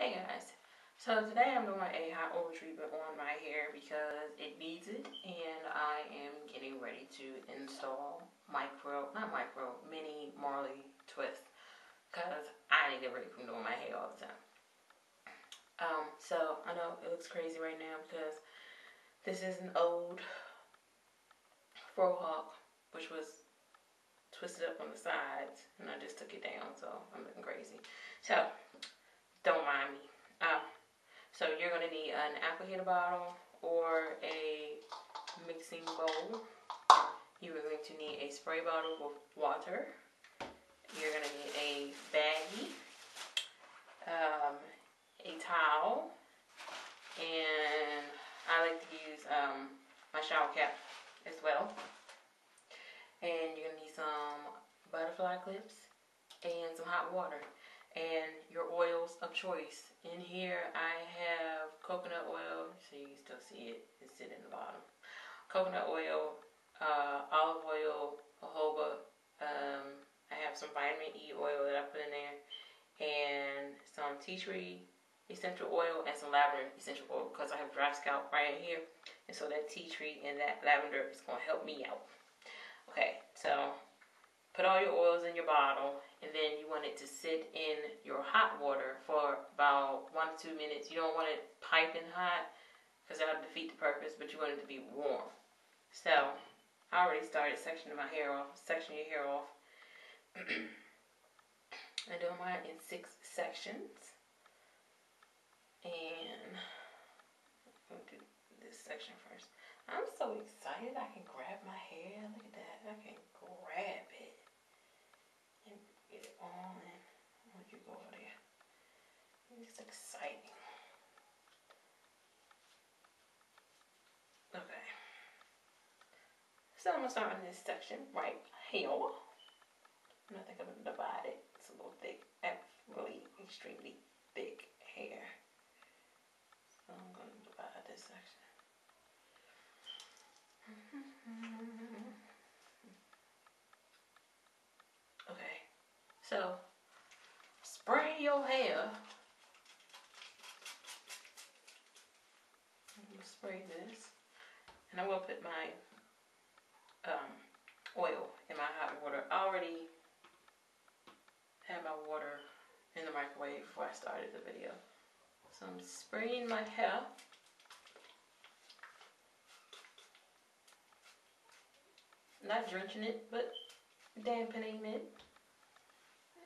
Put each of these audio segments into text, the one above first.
Hey guys, so today I'm doing a hot oil treatment on my hair because it needs it and I am getting ready to install micro, not micro, mini Marley twist because I need a break from doing my hair all the time. Um, so I know it looks crazy right now because this is an old fro hawk which was twisted up on the sides and I just took it down so I'm looking crazy. So don't mind me. Um, so you're going to need an applicator bottle or a mixing bowl. You are going to need a spray bottle with water. You're going to need a baggie, um, a towel, and I like to use um, my shower cap as well. And you're going to need some butterfly clips and some hot water and your oils of choice. In here I have coconut oil, so you can still see it, it's sitting in the bottom. Coconut oil, uh, olive oil, jojoba, um, I have some vitamin E oil that I put in there, and some tea tree essential oil and some lavender essential oil because I have dry scalp right here. And so that tea tree and that lavender is going to help me out. Okay, so put all your oils in your bottle and then you want it to sit in your hot water for about one to two minutes. You don't want it piping hot because that'll defeat the purpose, but you want it to be warm. So I already started sectioning my hair off, section your hair off. I do mine in six sections. And I'm do this section first. I'm so excited I can grab my hair. Look at that. I can grab it it on and let you go over there. It's exciting. Okay. So I'm gonna start in this section right here. And I think I'm gonna divide it. It's a little thick. Really extremely thick hair. So I'm gonna divide this section. Okay. So, spray your hair. I'm to spray this. And I'm to put my um, oil in my hot water. I already had my water in the microwave before I started the video. So I'm spraying my hair. Not drenching it, but dampening it.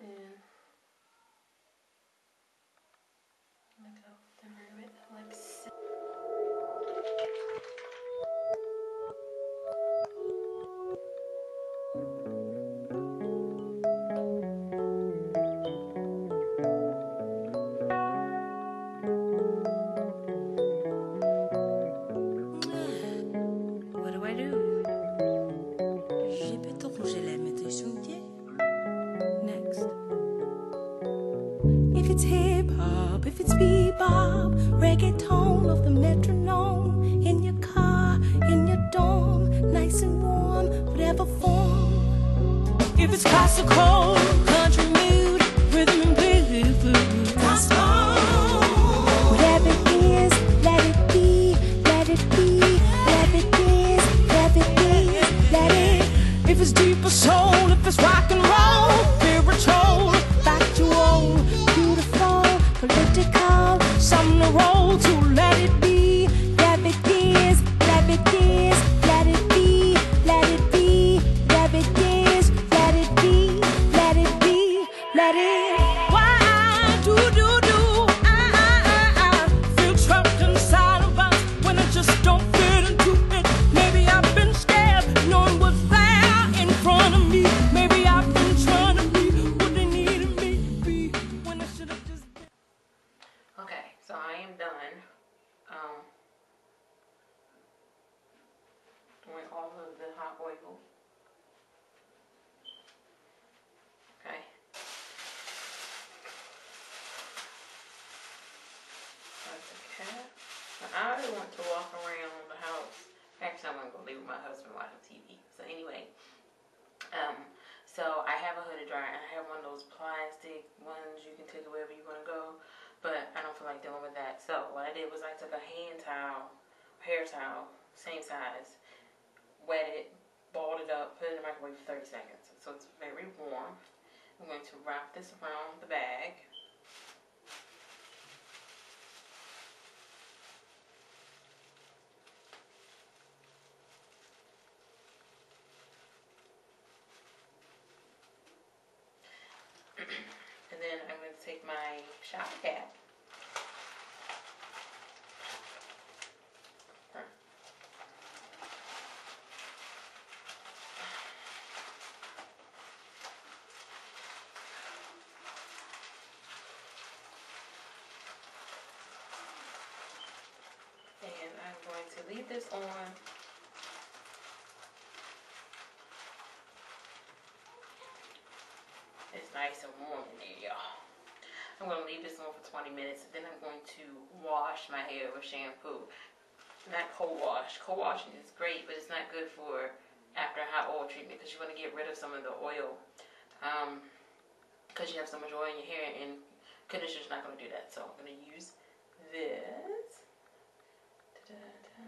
And it's hip hop, if it's bebop, reggaeton of the metronome. In your car, in your dorm, nice and warm, whatever form. If it's classical, country doing all of the hot oil. Okay. That's cap. Now, I want to walk around the house. Actually, I'm going to leave with my husband watching TV. So anyway, um, so I have a hooded dryer and I have one of those plastic ones you can take wherever you want to go. But I don't feel like dealing with that. So what I did was I took a hand towel, hair towel, same size, wet it, balled it up, put it in the microwave for 30 seconds. So it's very warm. I'm going to wrap this around the bag. and then I'm going to take my shower cap. And I'm going to leave this on It's nice and warm in there, y'all. I'm gonna leave this on for 20 minutes, then I'm going to wash my hair with shampoo. Not co-wash. Cold washing is great, but it's not good for after a hot oil treatment because you want to get rid of some of the oil. Um, because you have so much oil in your hair and conditioner's not gonna do that. So I'm gonna use this Da-da-da.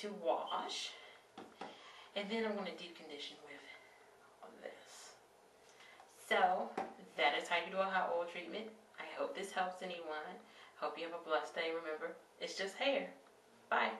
To wash. And then I'm gonna deep condition with this. So that is how you do a hot oil treatment. I hope this helps anyone. Hope you have a blessed day. Remember, it's just hair. Bye.